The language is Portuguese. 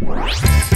Música